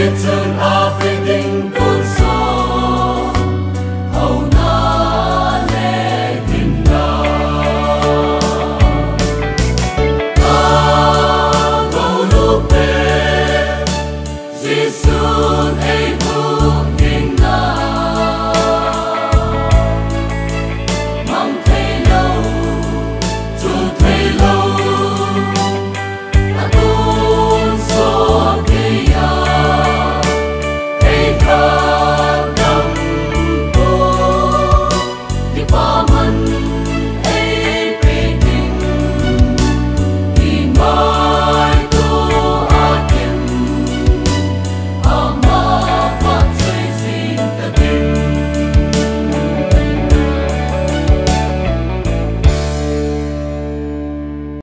It's an